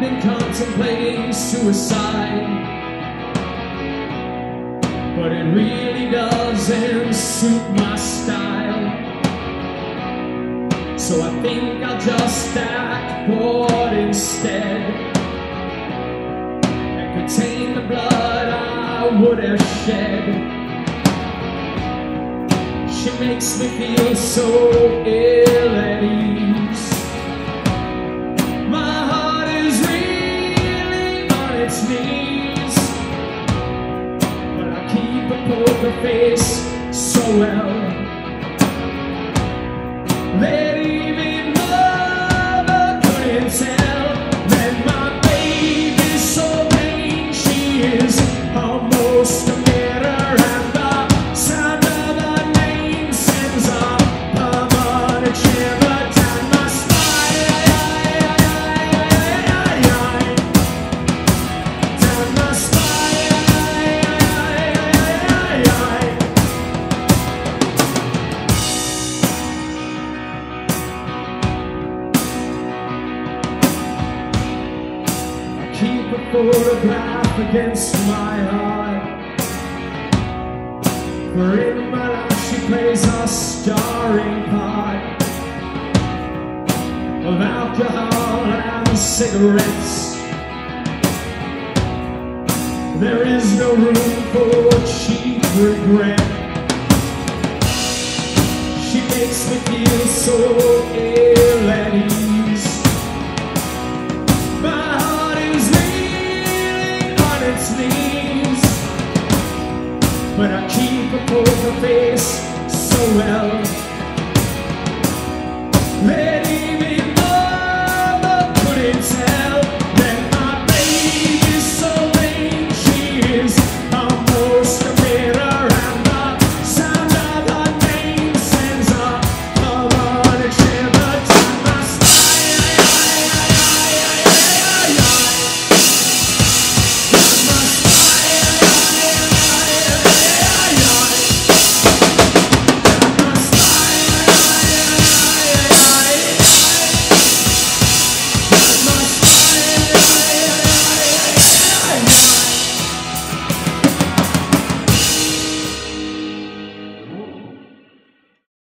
I'm contemplating suicide. But it really doesn't suit my style. So I think I'll just act bored instead. And contain the blood I would have shed. She makes me feel so ill poker face so well. That a photograph against my heart. For in my life she plays a starring part of alcohol and cigarettes. There is no room for cheap regret. She makes me feel so ill But I keep a poker face so well.